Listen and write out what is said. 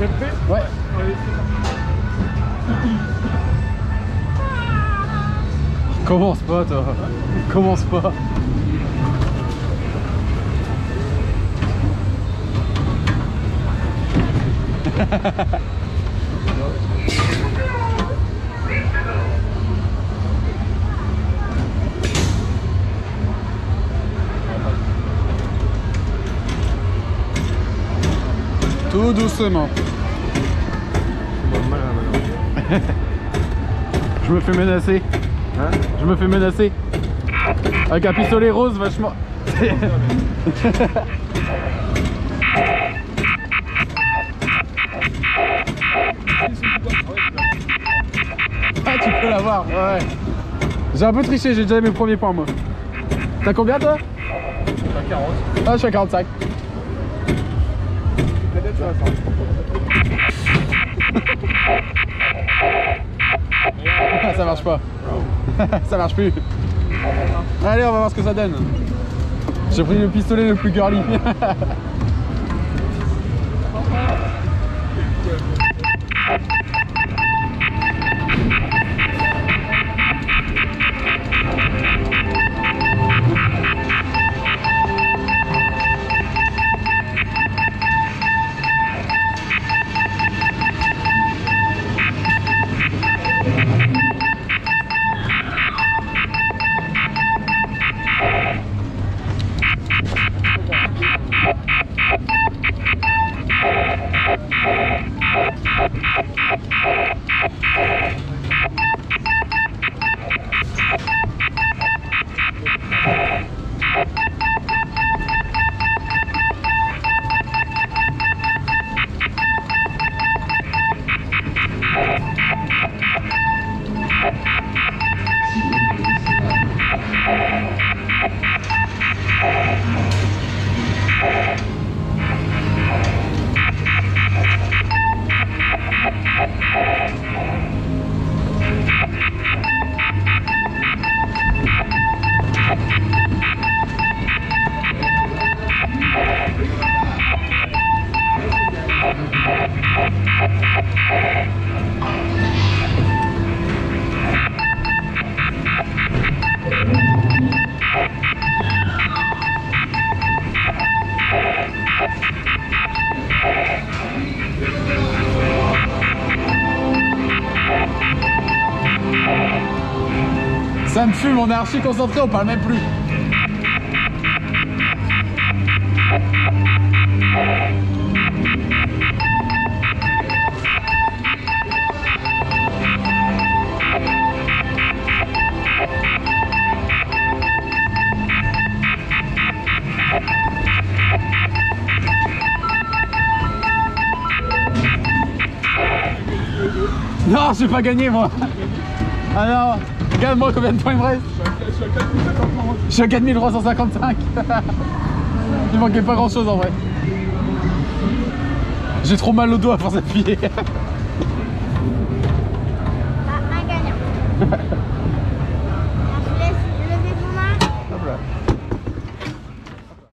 Ouais. Commence pas toi. Commence pas. Tout doucement. Je me fais menacer. Hein? Je me fais menacer. Avec un pistolet rose vachement. ah tu peux l'avoir, ouais. J'ai un peu triché, j'ai déjà mes premiers points moi. T'as combien toi? À 40. Ah je suis à 45. Peut-être 60. Ah, ça marche pas. ça marche plus. Allez, on va voir ce que ça donne. J'ai pris le pistolet le plus girly. Ça me fume, on est archi concentré, on parle même plus. Non, j'ai pas gagné moi. Non, regarde-moi combien de points il me reste. Je suis à 4355. Il manquait pas grand chose en vrai. J'ai trop mal au doigt pour s'appuyer.